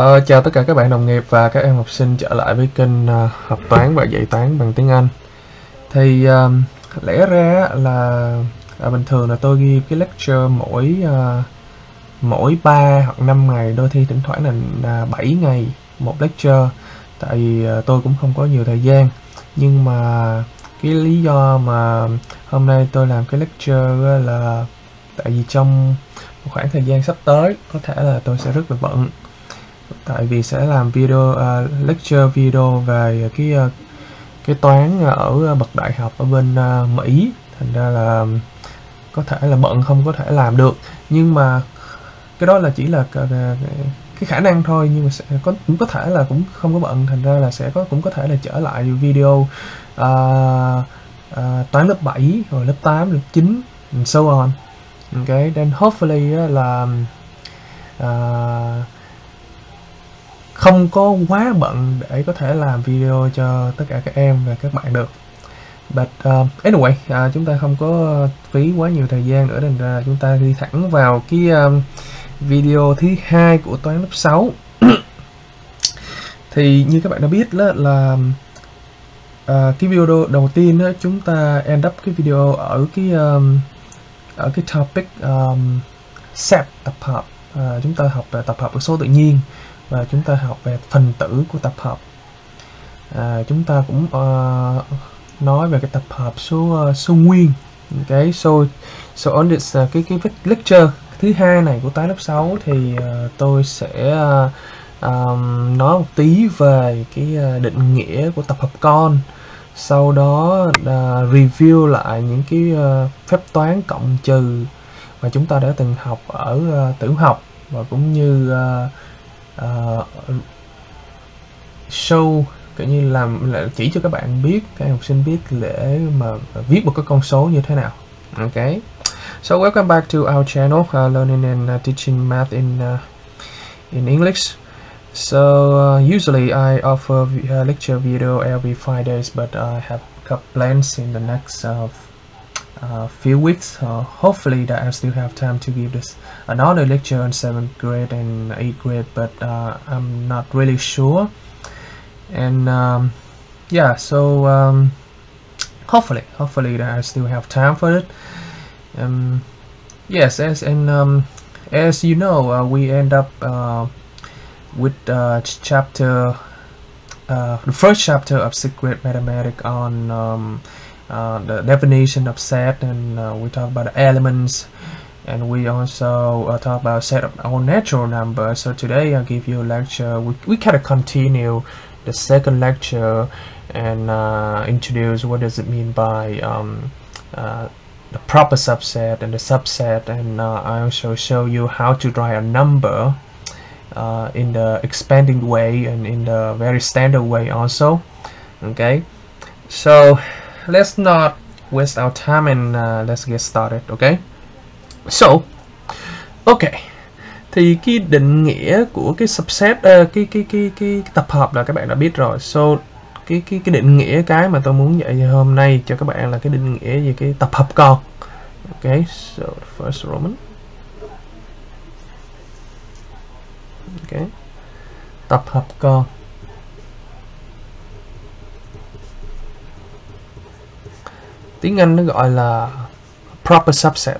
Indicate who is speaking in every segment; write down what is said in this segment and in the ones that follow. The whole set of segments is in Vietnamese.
Speaker 1: Ờ, chào tất cả các bạn đồng nghiệp và các em học sinh trở lại với kênh uh, học toán và dạy toán bằng tiếng Anh. Thì uh, lẽ ra là à, bình thường là tôi ghi cái lecture mỗi uh, mỗi 3 hoặc 5 ngày, đôi khi thỉnh thoảng là uh, 7 ngày một lecture. Tại vì uh, tôi cũng không có nhiều thời gian. Nhưng mà cái lý do mà hôm nay tôi làm cái lecture là tại vì trong một khoảng thời gian sắp tới có thể là tôi sẽ rất là bận tại vì sẽ làm video uh, lecture video về cái uh, cái toán ở bậc đại học ở bên uh, Mỹ. Thành ra là có thể là bận không có thể làm được. Nhưng mà cái đó là chỉ là cái khả năng thôi nhưng mà sẽ có cũng có thể là cũng không có bận. Thành ra là sẽ có cũng có thể là trở lại video uh, uh, toán lớp 7 rồi lớp 8 lớp 9 and so on. Okay then hopefully là uh, không có quá bận để có thể làm video cho tất cả các em và các bạn được. But uh, anyway uh, chúng ta không có phí quá nhiều thời gian nữa nên là chúng ta đi thẳng vào cái um, video thứ hai của toán lớp 6 thì như các bạn đã biết đó là uh, cái video đầu tiên đó, chúng ta end up cái video ở cái um, ở cái topic um, set tập hợp. Uh, chúng ta học về tập hợp của số tự nhiên và chúng ta học về phần tử của tập hợp. À, chúng ta cũng uh, nói về cái tập hợp số uh, số nguyên. Cái số số on this uh, cái cái lecture thứ hai này của tái lớp 6 thì uh, tôi sẽ uh, um, nói một tí về cái uh, định nghĩa của tập hợp con. Sau đó uh, review lại những cái uh, phép toán cộng trừ mà chúng ta đã từng học ở uh, tiểu học và cũng như uh, uh, show kiểu như làm là chỉ cho các bạn biết các học sinh biết để mà viết một cái con số như thế nào. Okay so welcome back to our channel uh, learning and uh, teaching math in uh, in English. So uh, usually I offer a uh, lecture video every five days but I have got plans in the next uh, uh, few weeks uh, hopefully that I still have time to give this another lecture on 7th grade and 8th grade but uh, I'm not really sure. And um, yeah so um, hopefully hopefully that I still have time for it. Um, yes as and um, as you know uh, we end up uh, with uh, chapter the first chapter of secret mathematics on um, the definition of set and uh, we talk about the elements and we also uh, talk about set of our natural numbers. So today I'll give you a lecture. We, we kind of continue the second lecture and uh, introduce what does it mean by um, uh, the proper subset and the subset. And uh, I also show you how to draw a number in the expanding way and in the very standard way also. Okay? So let's not waste our time and uh, let's get started okay? So okay. Thì cái định nghĩa của cái subset uh, cái, cái cái cái cái tập hợp là các bạn đã biết rồi. So cái cái cái định nghĩa cái mà tôi muốn dạy hôm nay cho các bạn là cái định nghĩa về cái tập hợp con. Okay so first Roman. Okay. Tập hợp con. Tiếng Anh nó gọi là proper subset.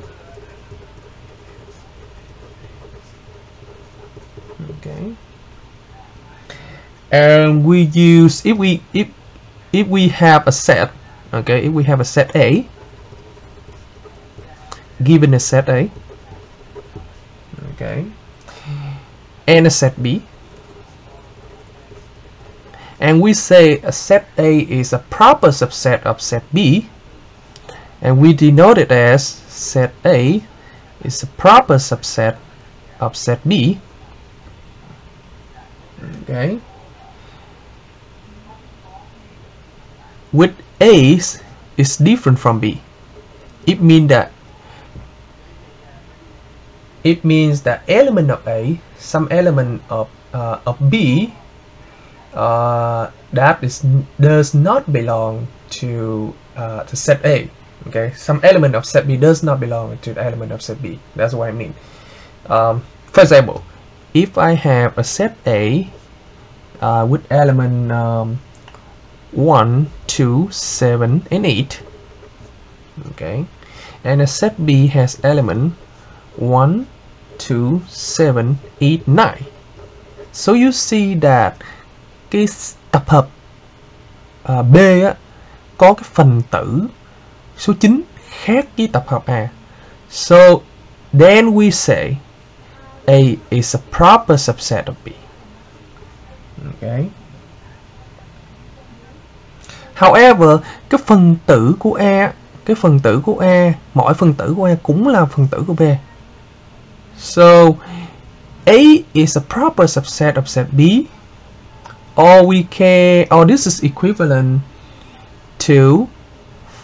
Speaker 1: Okay. And we use if we if if we have a set okay if we have a set A given a set A okay and a set B and we say a set A is a proper subset of set B and we denote it as set A is a proper subset of set B. Okay. With A is different from B. It means that it means that element of A some element of uh, of B uh, that is does not belong to uh, to set A okay? Some element of set B does not belong to the element of set B. That's what I mean. Um, for example if I have a set A uh, with element um, 1, 2, 7 and 8 okay? And a set B has element 1, 2, 7, 8, 9 so you see that cái tập hợp uh, B á, có cái phần tử số 9 khác với tập hợp A. So, then we say, A is a proper subset of B. Okay however, cái phần tử của A, cái phần tử của A, mỗi phần tử của A cũng là phần tử của B. So, A is a proper subset of set B. Or we can, or this is equivalent to,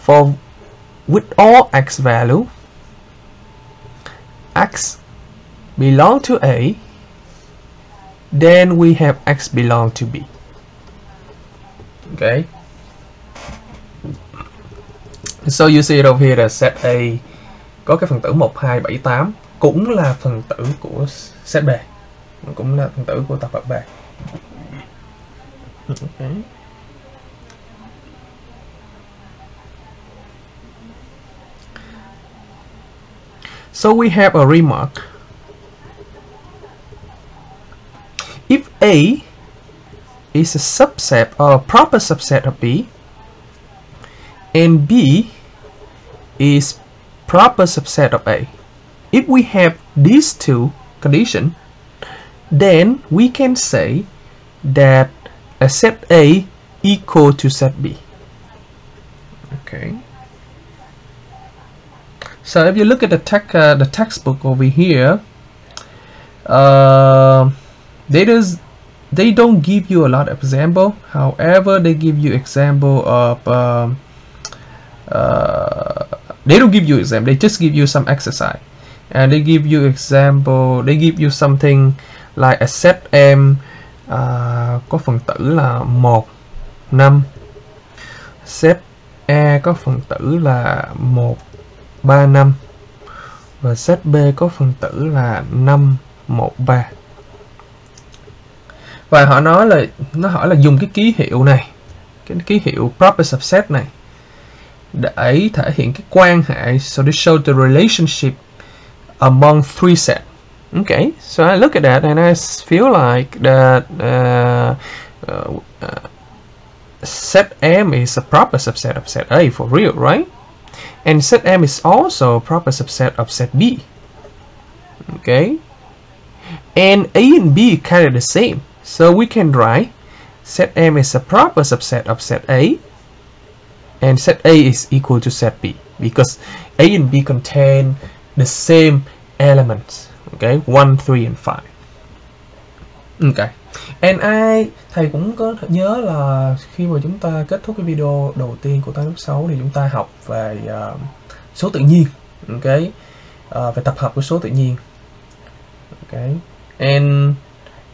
Speaker 1: for with all x value, x belong to A, then we have x belong to B. Okay? So you see it over here that set A. Có cái phần tử 1 2 7 8 cũng là phần tử của set B. Cũng là phần tử của tập hợp B. Okay. So we have a remark. If A is a subset or a proper subset of B, and B is proper subset of A, if we have these two conditions, then we can say that a set A equal to set B. Okay. So if you look at the tech, uh, the textbook over here, uh, they does they don't give you a lot of example. However, they give you example of um, uh, they don't give you example. They just give you some exercise, and they give you example. They give you something like a set M uh, có phần tử là 1, 5 Set A có phần tử là 1, 3, 5 Và set B có phần tử là 5, 1, 3 Và họ nói là Nó hỏi là dùng cái ký hiệu này Cái ký hiệu proper subset này Để thể hiện cái quan hệ So they show the relationship among three sets okay so I look at that and I feel like that uh, uh, uh, set M is a proper subset of set A for real right? And set M is also a proper subset of set B. Okay. And A and B kind of the same. So we can write set M is a proper subset of set A and set A is equal to set B. Because A and B contain the same elements. Okay. 1 3 and 5 ok and I thầy cũng có nhớ là khi mà chúng ta kết thúc cái video đầu tiên của toán lớp 6 thì chúng ta học về uh, số tự nhiên ok? Uh, về tập hợp của số tự nhiên ok? And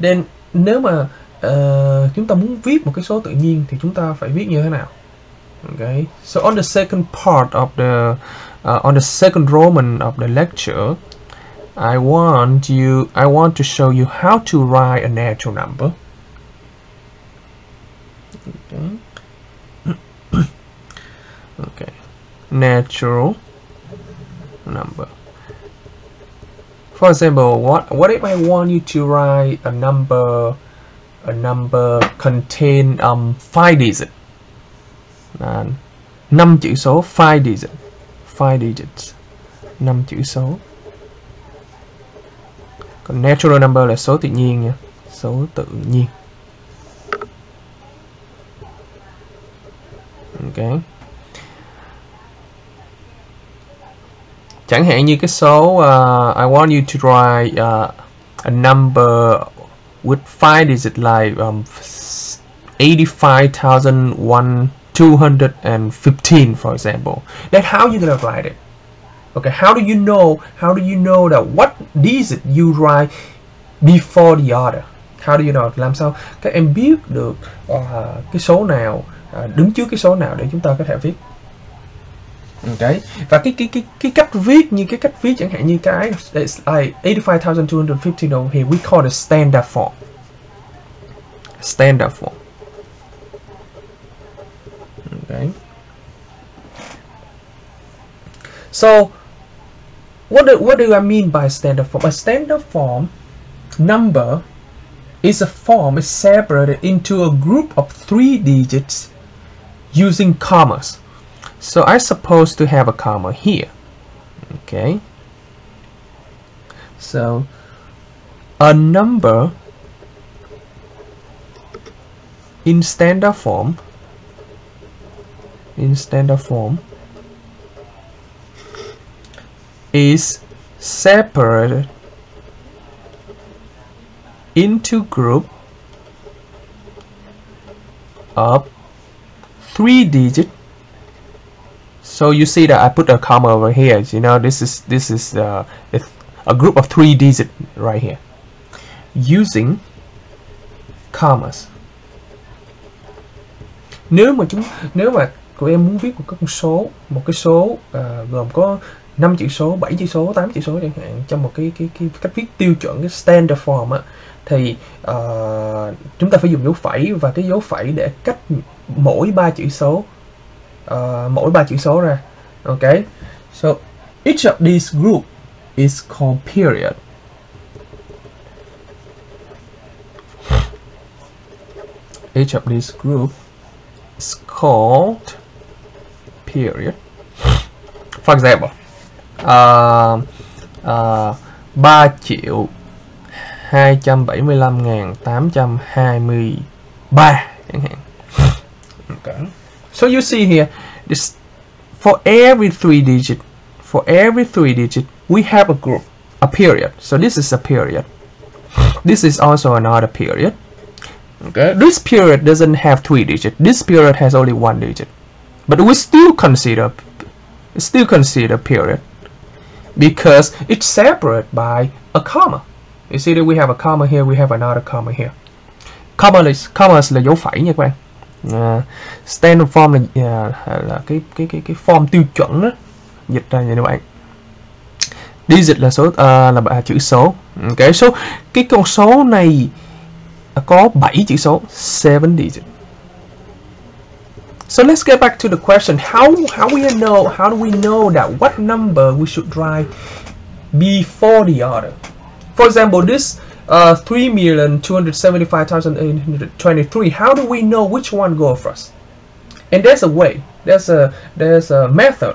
Speaker 1: then nếu mà uh, chúng ta muốn viết một cái số tự nhiên thì chúng ta phải viết như thế nào okay so on the second part of the uh, on the second Roman of the lecture I want you I want to show you how to write a natural number. Okay. Okay. Natural number. For example what what if I want you to write a number a number contain um five digits? Là 5 chữ số 5 digits. 5 digits. 5 chữ số còn natural number là số tự nhiên nha. Số tự nhiên. Ok. Chẳng hạn như cái số uh, I want you to write uh, a number with five digits like um, 85,215 for example. Then how you gonna write it okay how do you know how do you know that what did you write before the other how do you know làm sao các em biết được uh, cái số nào uh, đứng trước cái số nào để chúng ta có thể viết Okay. Và cái cái cái cái cách viết như cái cách viết chẳng hạn như cái it's like 85,250 over here we call it standard form. Standard form. Okay. So what do, what do I mean by standard form? A standard form number is a form is separated into a group of three digits using commas. So I supposed to have a comma here. Okay. So a number in standard form in standard form is separated into group of three digit. So you see that I put a comma over here you know this is this is uh, a group of three digit right here. Using commas. Nếu mà chúng nếu mà của em muốn viết một cái con số một cái số uh, gồm có 5 chữ số, 7 chữ số, 8 chữ số chẳng hạn trong một cái cái cái cách viết tiêu chuẩn cái standard form á thì uh, chúng ta phải dùng dấu phẩy và cái dấu phẩy để cách mỗi ba chữ số uh, mỗi ba chữ số ra. Ok? So each of these group is called period each of these group is called period. For example uh, uh, 3 triệu 275.823 chẳng hạn. Okay. so you see here this for every three digit for every three digit we have a group a period. So this is a period. This is also another period. Okay this period doesn't have three digits this period has only one digit. But we still consider still consider period because it's separated by a comma. You see that we have a comma here we have another comma here. Comma is comma là dấu phẩy nha các bạn. À, uh, standard form là, uh, là cái cái cái cái form tiêu chuẩn đó. Dịch ra như các bạn. Digit là số uh, là chữ số. Cái số cái con số này có 7 chữ số 7 digit. So let's get back to the question how how we know how do we know that what number we should write before the order For example, this uh, 3,275,823, how do we know which one go first? And there's a way, there's a, there's a method.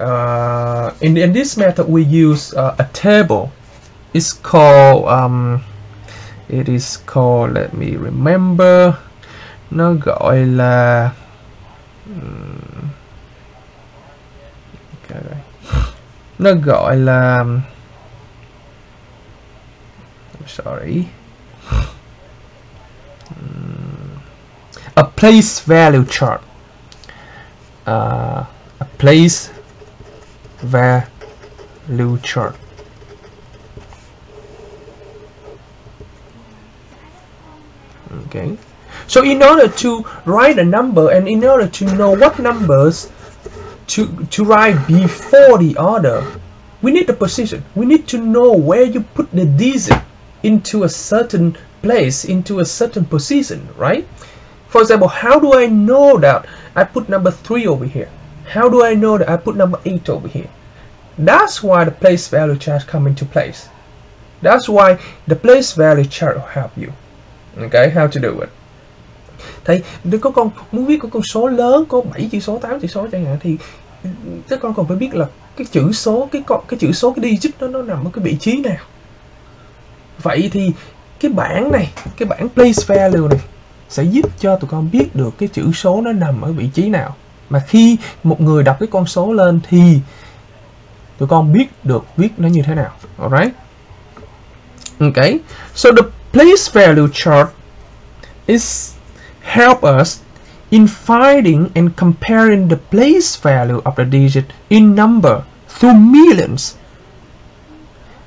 Speaker 1: Uh, in, in this method, we use uh, a table. It's called, um, it is called, let me remember, nó gọi là um, nó gọi là I'm sorry. Mm, a place value chart. Uh, a place value chart. Okay so in order to write a number and in order to know what numbers to to write before the order we need the position we need to know where you put the digit into a certain place, into a certain position, right? For example, how do I know that I put number 3 over here? How do I know that I put number 8 over here? That's why the place value chart come into place. That's why the place value chart will help you. Okay, how to do it. Thì nếu có con muốn viết có con số lớn có 7 chữ số, 8 chữ số chẳng hạn thì các con còn phải biết là cái chữ số cái con cái chữ số cái digit đó nó nằm ở cái vị trí nào. Vậy thì cái bảng này cái bảng place value này sẽ giúp cho tụi con biết được cái chữ số nó nằm ở vị trí nào. Mà khi một người đọc cái con số lên thì tụi con biết được viết nó như thế nào. Alright? Okay so the place value chart is help us in finding and comparing the place value of the digit in number through millions.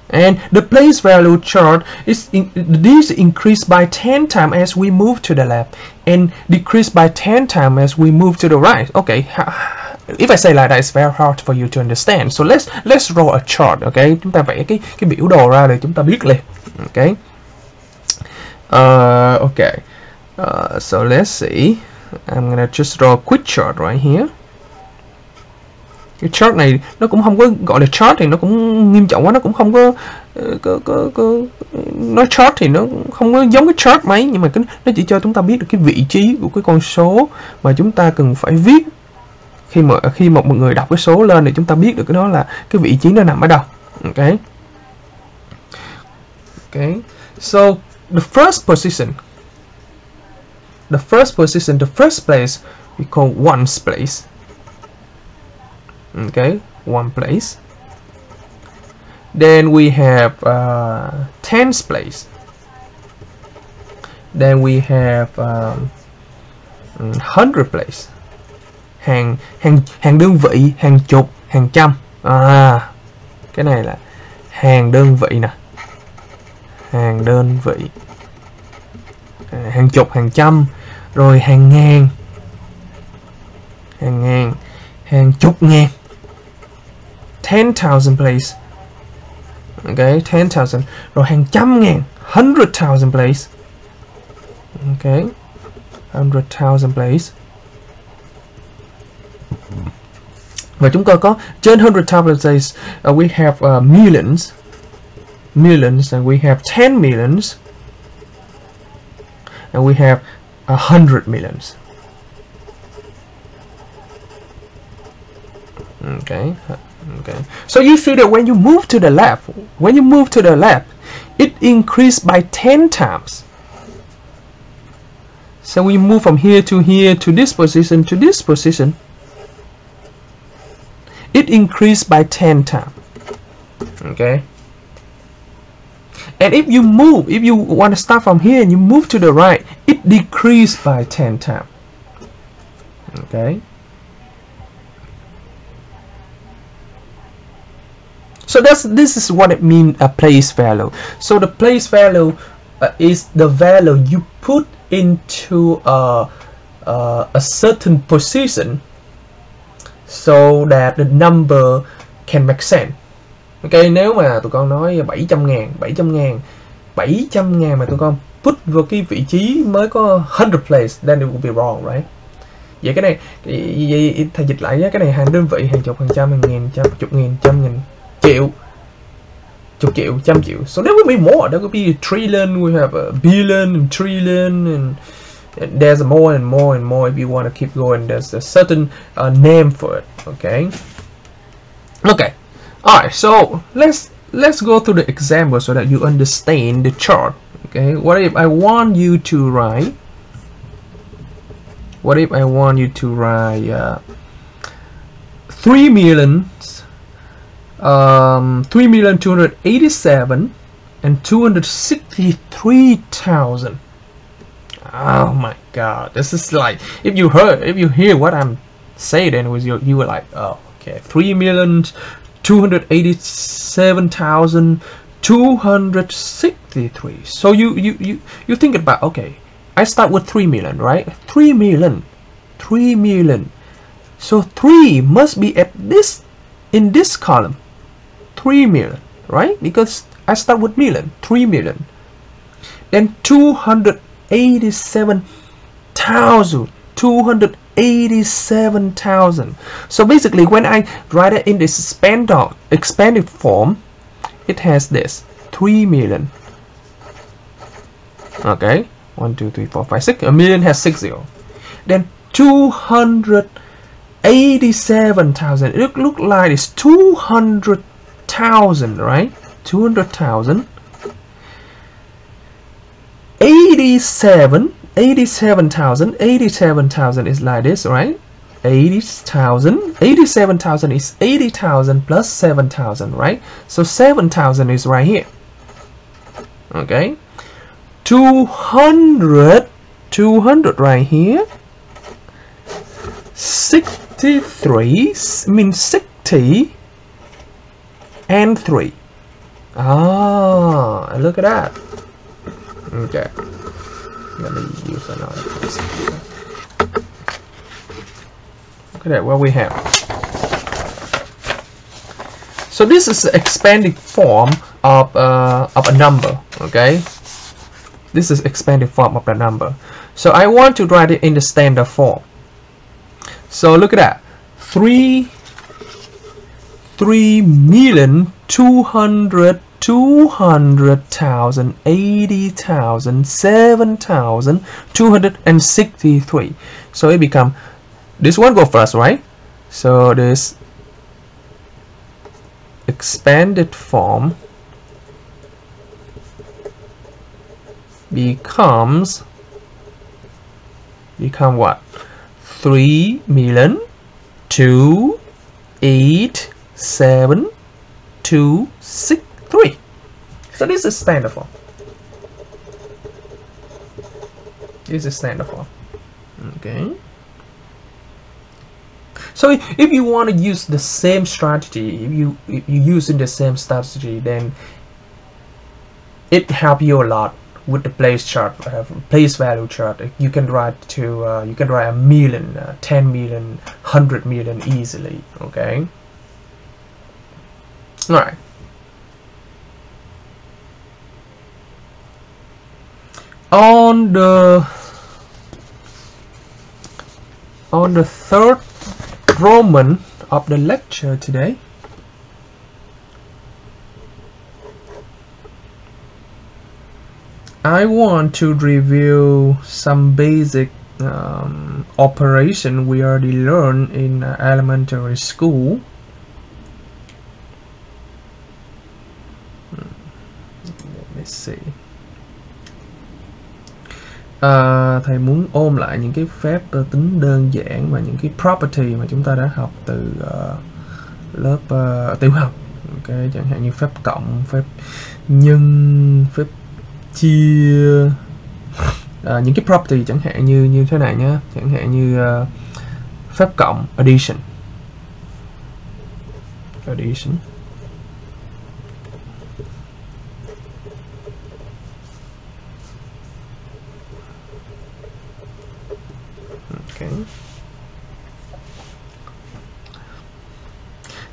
Speaker 1: And the place value chart is in, this increase by 10 times as we move to the left and decrease by 10 times as we move to the right. Okay if I say like that it's very hard for you to understand. So let's let's draw a chart okay? Chúng ta vẽ cái cái biểu đồ ra để chúng ta biết liền okay? Uh, okay uh, so let's see. I'm gonna just draw a quick chart right here. Cái chart này nó cũng không có gọi là chart thì nó cũng nghiêm trọng quá nó cũng không có ờ, có, có, có nói chart thì nó không có giống cái chart mấy nhưng mà cái, nó chỉ cho chúng ta biết được cái vị trí của cái con số mà chúng ta cần phải viết. Khi mà khi một một người đọc cái số lên thì chúng ta biết được cái đó là cái vị trí nó nằm ở đâu. Ok. Okay so the first position the first position the first place we call ones place. Okay one place. Then we have uh, tens place. Then we have um, mm, hundred place. Hàng hàng hàng đơn vị hàng chục hàng trăm. À cái này là hàng đơn vị nè. Hàng đơn vị. À, hàng chục hàng trăm rồi hàng ngàn. Hàng ngàn. Hàng chục ngàn. 10,000 place okay 10,000 rồi hàng trăm ngàn. 100,000 place okay 100,000 place và chúng ta có trên 100,000 place uh, we have uh, millions. Millions and we have ten millions. And we have hundred millions. Okay okay. So you see that when you move to the left when you move to the left it increased by 10 times. So we move from here to here to this position to this position. It increased by 10 times. Okay and if you move if you want to start from here and you move to the right it decreased by 10 times. Okay? So that's this is what it means a place value. So the place value uh, is the value you put into a, uh, a certain position so that the number can make sense Ok nếu mà tụi con nói 700 ngàn 700 ngàn 700 ngàn mà tụi con put vào cái vị trí mới có 100 place then it will be wrong right? Vậy cái này vậy thầy dịch lại nhé cái này hàng đơn vị hàng chục hàng trăm hàng nghìn trăm chục nghìn trăm nghìn triệu chục triệu trăm triệu. So there will be more there will be a trillion we have a billion and trillion and there's more and more and more if you want to keep going. There's a certain uh, name for it okay? Okay. All right so let's let's go through the example so that you understand the chart okay? What if I want you to write what if I want you to write uh, 3 millions um, 3 million 287 and 263,000 oh my god this is like if you heard if you hear what I'm saying then was you you were like oh okay 3 million 287,263 so you you you you think about okay I start with 3 million right? 3 million. 3 million. So 3 must be at this in this column 3 million right? Because I start with million 3 million. Then 287,000 287,000 so basically when I write it in this expanded, form it has this 3 million. Okay 1 2 3 4 5 6 a million has 6 zero. Then 287,000 it look like it's 200,000 right? 200,000 87 87,000 87,000 is like this right? 80,000 87,000 is 80,000 plus 7,000 right? So 7,000 is right here. Okay? 200 200 right here. 63 means 60 and 3 ah look at that. Okay Look at that, what we have. So this is the expanded form of, uh, of a number, okay? This is expanded form of the number. So I want to write it in the standard form. So look at that. 3 Three million two hundred two hundred thousand eighty thousand seven thousand two hundred and sixty three. So it become this one go first, right? So this expanded form becomes become what? Three million two eight seven two six three. So this is standard form. This is standard form. Okay. So if you want to use the same strategy, if you if you using the same strategy, then it help you a lot with the place chart, uh, place value chart. You can write to uh, you can write a million, uh, 10 million, 100 million easily. Okay. All right. On the on the third Roman of the lecture today. I want to review some basic um, operation we already learned in uh, elementary school. Hmm, let me see. À, thầy muốn ôm lại những cái phép tính đơn giản và những cái property mà chúng ta đã học từ uh, lớp uh, tiểu học. Ok chẳng hạn như phép cộng phép nhân phép chia. À, những cái property chẳng hạn như như thế này nhé chẳng hạn như uh, phép cộng addition. Addition.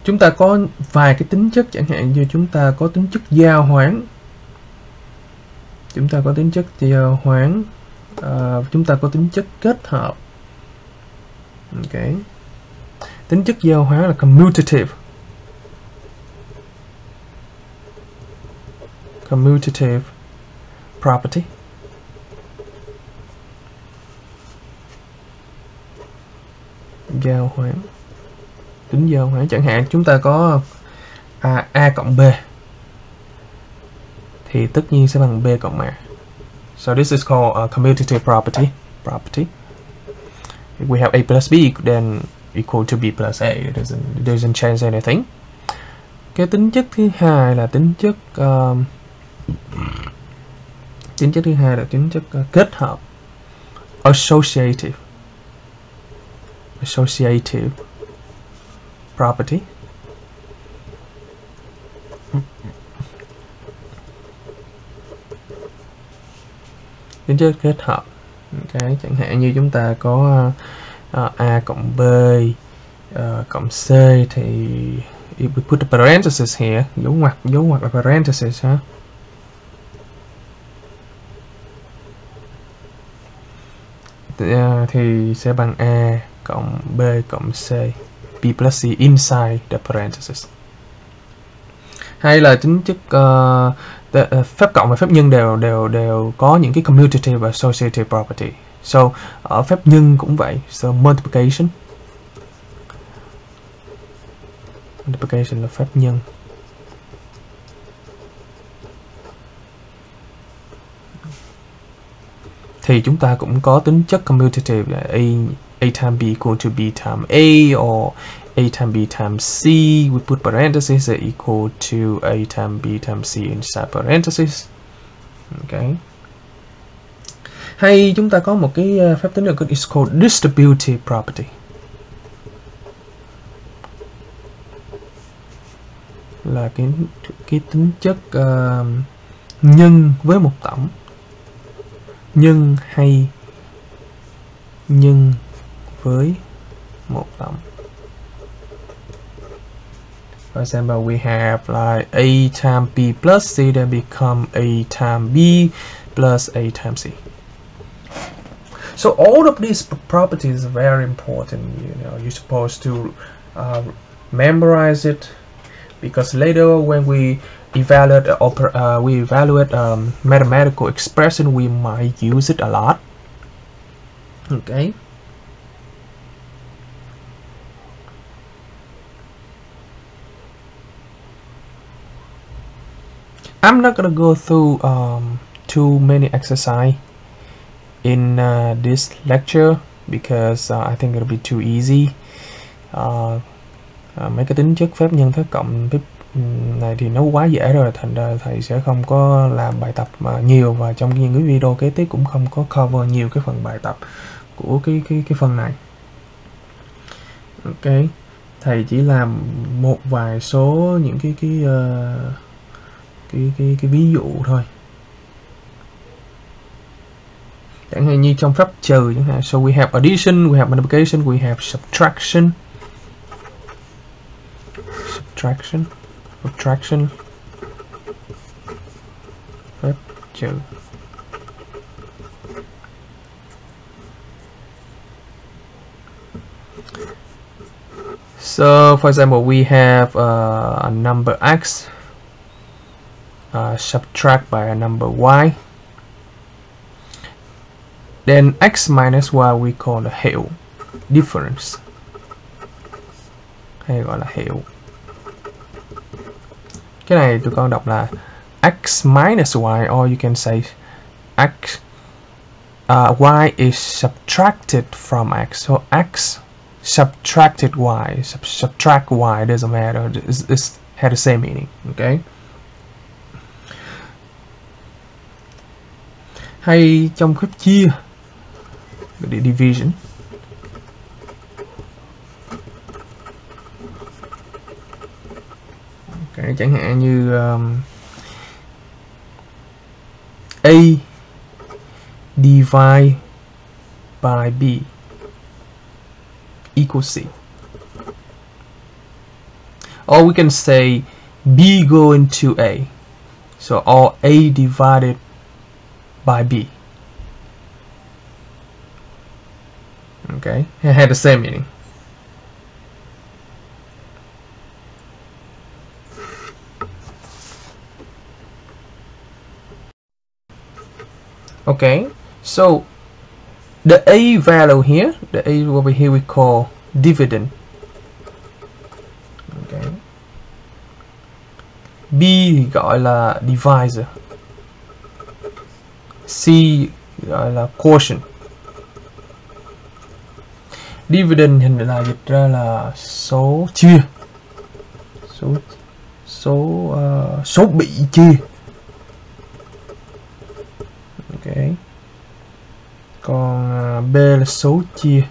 Speaker 1: Chúng ta có vài cái tính chất chẳng hạn như chúng ta có tính chất giao hoán. Chúng ta có tính chất giao hoán à, chúng ta có tính chất kết hợp. Ok. Tính chất giao hoán là commutative. Commutative property. Giao hoán tính giao chẳng hạn chúng ta có a, a cộng b. Thì tất nhiên sẽ bằng b cộng a so this is called a commutative property. Property. If we have a plus b then equal to b plus a. It doesn't, it doesn't change anything. Cái tính chất thứ hai là tính chất um, tính chất thứ hai là tính chất uh, kết hợp. Associative. Associative property. Tính chất kết hợp cái chẳng hạn như chúng ta có uh, a cộng b uh, cộng c thì if we put the parenthesis here dấu ngoặc dấu ngoặc là parenthesis ha. Uh, thì sẽ bằng a cộng b cộng c b plus c inside the parenthesis. Hay là tính chất uh, phép cộng và phép nhân đều đều đều có những cái commutative và associative property. So ở phép nhân cũng vậy. So multiplication. Multiplication là phép nhân. Thì chúng ta cũng có tính chất commutative là y a times b equal to b times a or a times b times c. We put parentheses equal to a times b times c inside parentheses okay. Hay chúng ta có một cái ờ, phép tính được it's called distributive property. Là cái cái tính chất uh, nhân với một tổng. Nhân hay nhân với một tổng For example, we have like a times b plus c then become a times b plus a times c. So all of these properties are very important. You know, you're supposed to uh, memorize it because later when we evaluate uh, we evaluate um, mathematical expression, we might use it a lot. Okay. I'm not gonna go through um, too many exercise in uh, this lecture because uh, I think it'll be too easy. Uh, uh, mấy cái tính chất phép nhân phép cộng phép này thì nó quá dễ rồi thành ra thầy sẽ không có làm bài tập mà nhiều và trong những cái video kế tiếp cũng không có cover nhiều cái phần bài tập của cái cái cái phần này. Ok thầy chỉ làm một vài số những cái cái uh, cái cái cái ví dụ thôi. Chẳng hạn như trong phép trừ chẳng hạn so we have addition we have multiplication we have subtraction. Subtraction subtraction. Phép trừ. So, for example, we have uh, a number x. uh, subtract by a number y. Then x minus y we call the hiệu difference. Hay gọi là hiệu cái này tụi con đọc là x minus y or you can say x uh, y is subtracted from x. So x subtracted y Sub subtract y doesn't matter. It's, it's had the same meaning okay hay trong phép chia. Để division. Okay, chẳng hạn như um, a divide by b equals c. Or we can say b go into a. So all a divided by B. Okay, it had the same meaning. Okay, so the A value here, the A over here we call dividend. Okay. B gọi là divisor. C gọi là quotient. Dividend hình là dịch ra là số chia. Số số uh, số bị chia. Ok. Còn uh, b là số chia.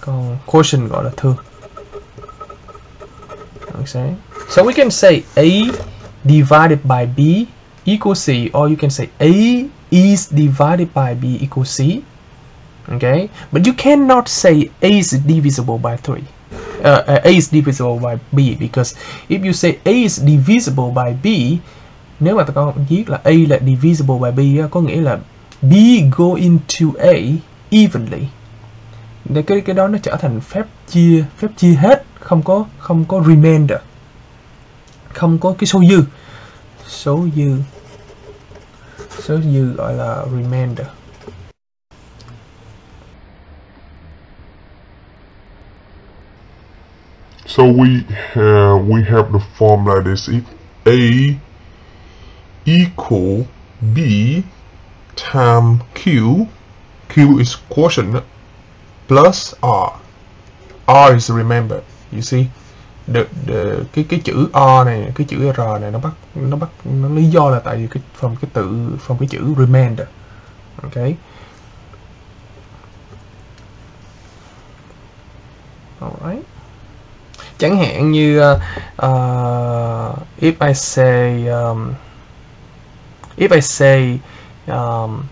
Speaker 1: Còn quotient gọi là thương okay. so we can say a divided by b equals C or you can say A is divided by B equals C. Okay? But you cannot say A is divisible by 3 uh, uh, A is divisible by B because if you say A is divisible by B nếu mà ta con viết là A là divisible by B có nghĩa là B go into A evenly. Để cái cái đó nó trở thành phép chia phép chia hết không có không có remainder không có cái số dư. Số dư số dư gọi remainder
Speaker 2: So we have we have the form like this: if A equal B time Q, Q is quotient plus R. R is remember. You see, the, the, cái cái chữ O này cái chữ R này nó bắt nó bắt nó lý do là tại vì cái from cái tự from cái chữ remainder ok. Alright. Chẳng hạn như uh, if I say um, if I say um,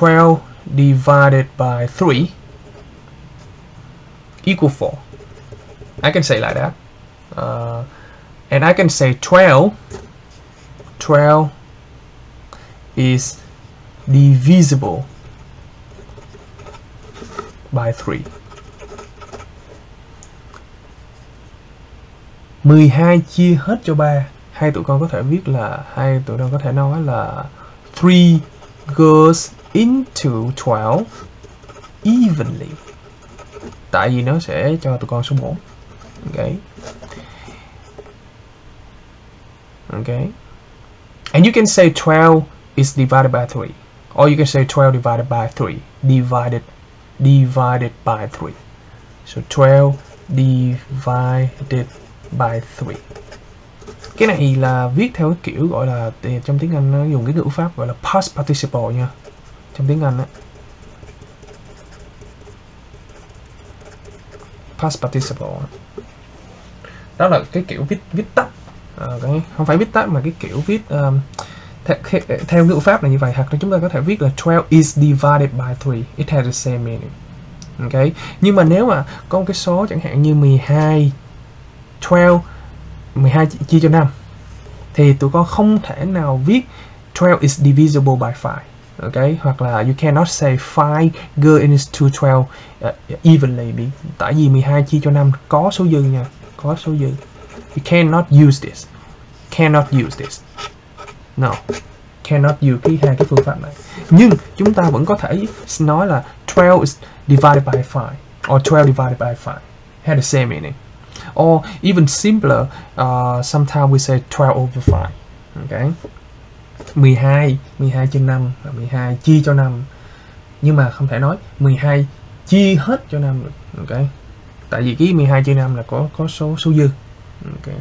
Speaker 2: 12 divided by 3 equal 4 I can say like that.
Speaker 1: Uh, and I can say 12 12 is divisible by 3 12 chia hết cho 3 hai tụi con có thể viết là hai tụi con có thể nói là 3 goes into 12 evenly. Tại vì nó sẽ cho tụi con số 4 okay. Okay. And you can say 12 is divided by 3 or you can say 12 divided by 3 divided divided by 3 so 12 divided by 3 cái này là viết theo cái kiểu gọi là trong tiếng Anh nó dùng cái ngữ pháp gọi là past participle nha. Trong tiếng Anh á. Past participle đó là cái kiểu viết viết tắt. À, không phải viết tắt mà cái kiểu viết um, theo, theo ngữ pháp là như vậy. Hoặc là chúng ta có thể viết là 12 is divided by 3 it has the same meaning. Ok nhưng mà nếu mà có một cái số chẳng hạn như 12 12 12 chia cho 5 thì tụi con không thể nào viết 12 is divisible by 5 ok hoặc là you cannot say 5 go into 12 uh, evenly bị tại vì 12 chia cho 5 có số dư nha có số dư. You cannot use this. Cannot use this. No. Cannot use cái hai cái phương pháp này. Nhưng chúng ta vẫn có thể nói là 12 is divided by 5 or 12 divided by 5 had the same meaning. Or even simpler uh, sometimes we say 12 over 5 okay? 12 12 trên 5 là 12 chia cho 5 nhưng mà không thể nói 12 chia hết cho 5 được. Okay? Tại vì cái 12 chia 5 là có có số số dư. Ok.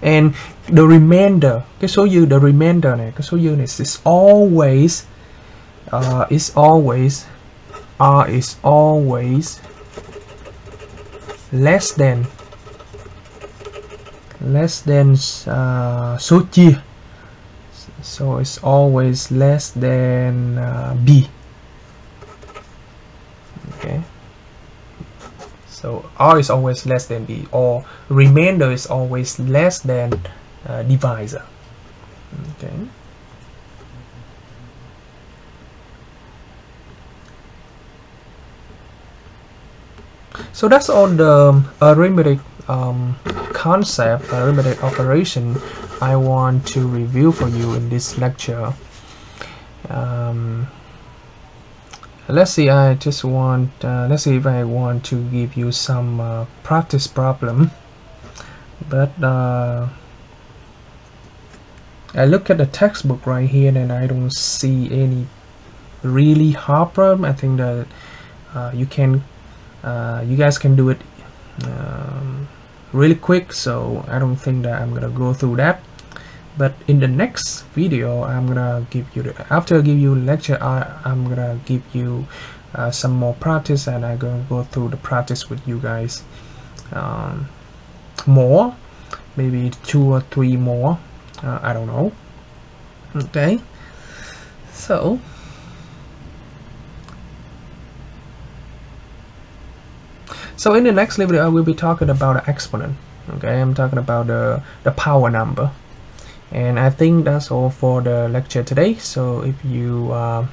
Speaker 1: And the remainder cái số dư the remainder này cái số dư này is always uh, is always r is always less than less than uh, số chia. So it's always less than uh, b. okay. So r is always less than b or remainder is always less than uh, divisor. Okay. So that's all the arithmetic um, concept arithmetic operation I want to review for you in this lecture um, let's see I just want uh, let's see if I want to give you some uh, practice problem. But uh, I look at the textbook right here and I don't see any really hard problem. I think that uh, you can uh, you guys can do it um, really quick. So I don't think that I'm gonna go through that but in the next video I'm gonna give you the, after I give you lecture I, I'm gonna give you uh, some more practice and I'm gonna go through the practice with you guys um, more maybe two or three more uh, I don't know. Okay. So so in the next video I will be talking about the exponent. Okay I'm talking about the the power number and I think that's all for the lecture today. So if you uh,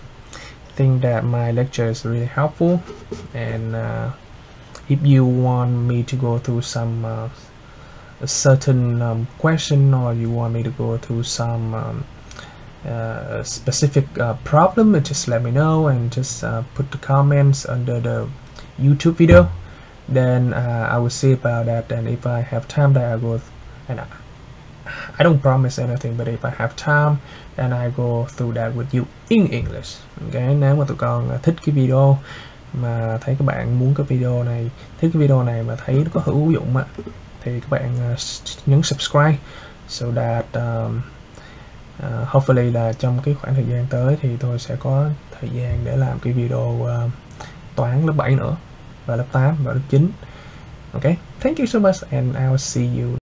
Speaker 1: think that my lecture is really helpful and uh, if you want me to go through some uh, certain um, question or you want me to go through some um, uh, specific uh, problem just let me know and just uh, put the comments under the YouTube video. Then uh, I will see about that. And if I have time that I will and I, don't promise anything but if I have time then I go through that with you in English. Okay nếu mà tụi con thích cái video mà thấy các bạn muốn cái video này thích cái video này mà thấy nó có hữu dụng á thì các bạn ờ, nhấn subscribe so that um, uh, hopefully là trong cái khoảng thời gian tới thì tôi sẽ có thời gian để làm cái video uh, toán lớp 7 nữa và lớp 8 và lớp 9 okay thank you so much and I'll see you